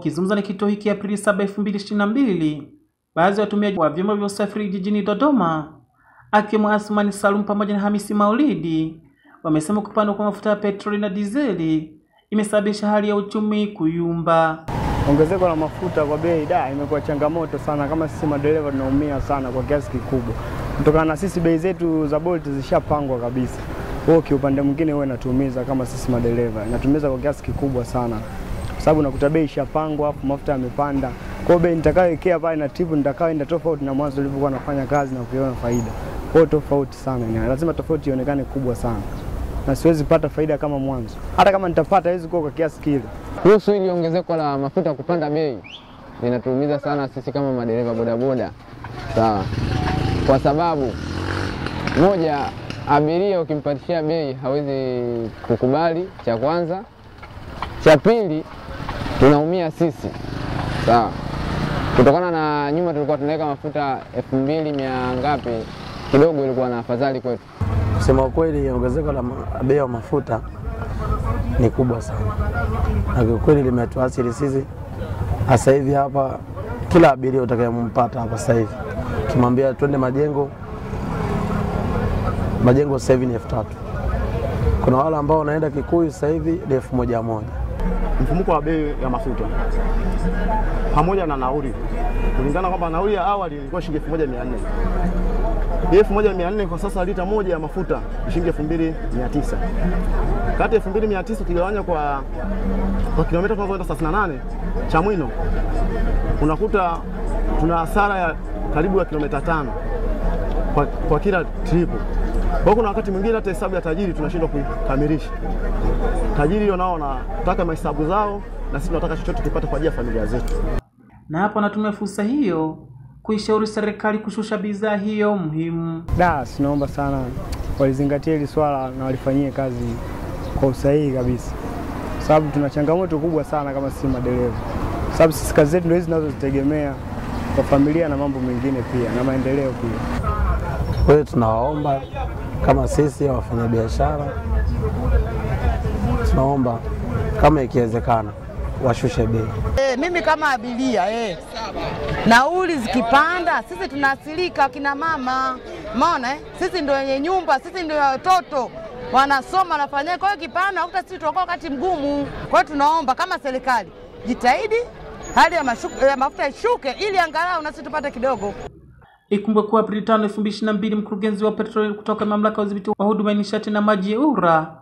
Wakizungumza na kituo hiki Aprili 7, 2022, baadhi ya watumiaji wa vyombo vya usafiri jijini Dodoma akiwemo Asmani Salum pamoja na Hamisi Maulidi wamesema kupanda kwa mafuta ya petroli na dizeli imesababisha hali ya uchumi kuyumba. Ongezeko la mafuta kwa bei da imekuwa changamoto sana, kama sisi madereva tunaumia sana kwa kiasi kikubwa, kutokana na sisi bei zetu za Bolt zishapangwa kabisa. Kwa kiupande mwingine huwa inatuumiza kama sisi madereva, inatuumiza kwa kiasi kikubwa sana, kwa sababu nakuta bei ishapangwa, afu mafuta yamepanda. Kwa hiyo bei nitakayowekea pale na tipu nitakayoenda tofauti na mwanzo nilivyokuwa nafanya kazi na kuiona faida. Kwa tofauti sana, ni lazima tofauti ionekane kubwa sana, na siwezi pata faida kama mwanzo. Hata kama nitapata, haiwezi kuwa kwa kiasi kile. Kuhusu hili ongezeko la mafuta kupanda bei linatuumiza sana sisi kama madereva bodaboda, sawa, kwa sababu moja, abiria ukimpatishia bei hawezi kukubali, cha kwanza. Cha pili, tunaumia sisi, sawa, kutokana na nyuma tulikuwa tunaweka mafuta elfu mbili mia ngapi, kidogo ilikuwa na afadhali kwetu. Kusema ukweli, ongezeko la bei ya mafuta ni kubwa sana, na kiukweli limetuathiri sisi. Sasa hivi hapa, kila abiria utakayempata hapa sasa hivi kimwambia twende majengo, majengo sasa hivi ni elfu tatu. Kuna wale ambao wanaenda Kikuyu sasa hivi ni elfu moja moja. Mfumuko wa bei ya mafuta. Pamoja na nauli, kulingana kwamba nauli ya awali ilikuwa shilingi elfu moja mia nne. Elfu moja mia nne kwa sasa lita moja ya mafuta shilingi elfu mbili mia tisa. Kati elfu mbili mia tisa ukigawanya kwa, kwa kilomita tunavyoenda 38 Chamwino unakuta tuna hasara ya karibu ya kilomita tano kwa, kwa kila tripu. Kwa kuna wakati mwingine hata hesabu ya tajiri tunashindwa kuikamilisha. Tajiri hiyo nao wanataka mahesabu zao na sisi tunataka chochote tupate kwa ajili ya familia zetu. Na hapo natumia fursa hiyo kuishauri serikali kushusha bidhaa hiyo muhimu. Da, sinaomba sana walizingatia hili swala na walifanyie kazi kwa usahihi kabisa, sababu tuna changamoto kubwa sana kama sisi madereva, sababu sisi kazi zetu ndio hizi zinazozitegemea kwa familia na mambo mengine pia na maendeleo pia. Kwa hiyo tunawaomba kama sisi wafanyabiashara, tunaomba kama ikiwezekana washushe bei. E, mimi kama abiria e, nauli zikipanda sisi tunaathirika kina mama, maona eh? Sisi ndio wenye nyumba, sisi ndio watoto wanasoma wanafanya. Kwa hiyo kipanda unakuta sisi tunakuwa wakati mgumu. Kwa hiyo tunaomba kama serikali jitahidi hali ya, ya mafuta ishuke, ili angalau nasi tupate kidogo. Ikumbwe kuwa Aprili 5, 2022 mkurugenzi wa petroli kutoka mamlaka ya udhibiti wa huduma ya nishati na maji EWURA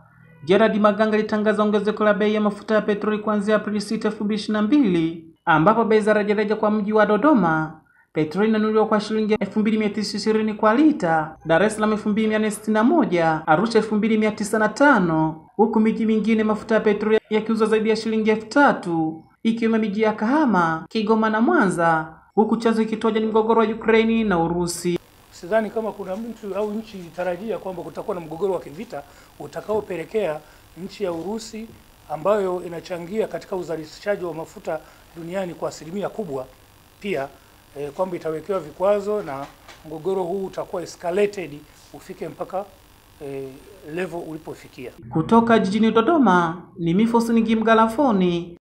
Gerard Maganga alitangaza ongezeko la bei ya mafuta ya petroli kuanzia Aprili 6, 2022 ambapo bei za rejareja kwa mji wa Dodoma petroli inanunuliwa kwa shilingi 2920 kwa lita, Dar es Salaam 2461, Arusha 2905, huku miji mingine mafuta ya petroli yakiuzwa zaidi ya shilingi 3000 ikiwemo miji ya Kahama, Kigoma na Mwanza, huku chanzo kikitoja ni mgogoro wa Ukraini na Urusi. Sidhani kama kuna mtu au nchi ilitarajia kwamba kutakuwa na mgogoro wa kivita utakaopelekea nchi ya Urusi ambayo inachangia katika uzalishaji wa mafuta duniani kwa asilimia kubwa, pia eh, kwamba itawekewa vikwazo na mgogoro huu utakuwa escalated ufike mpaka eh, level ulipofikia. Kutoka jijini Dodoma ni Mifos Ngimgalafoni